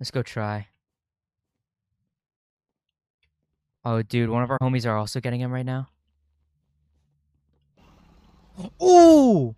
Let's go try. Oh, dude, one of our homies are also getting him right now. Ooh!